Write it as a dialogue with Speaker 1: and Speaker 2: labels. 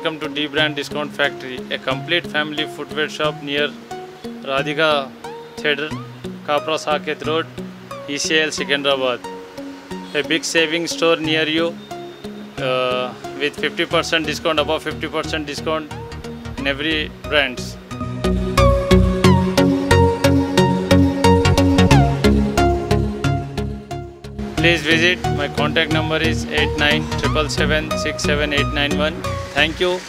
Speaker 1: D Brand Discount Factory, a complete family footwear shop near Radhika Theatre, Kapra Saket Road, ECL Secunderabad. A big saving store near you uh, with 50% discount, above 50% discount in every brands. Please visit. My contact number is 8977767891. Thank you.